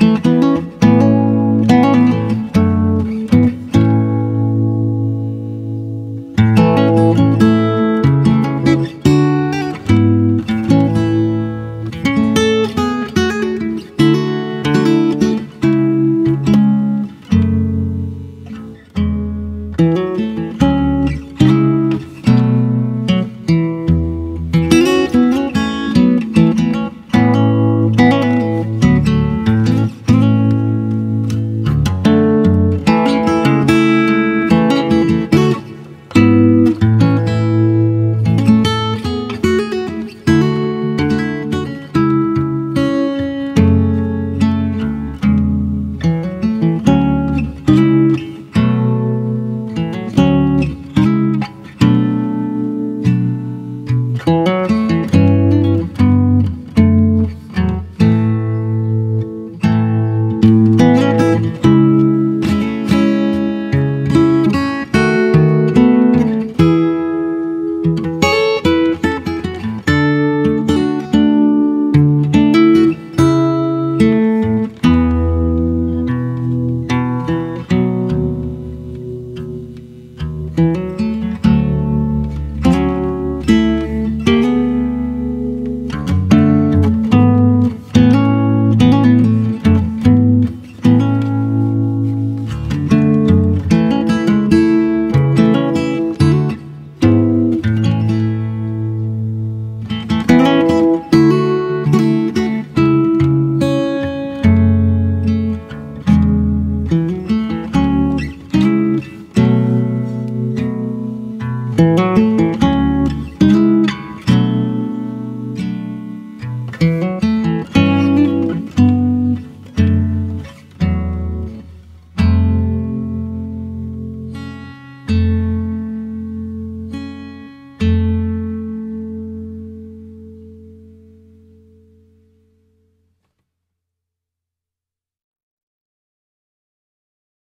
Thank Música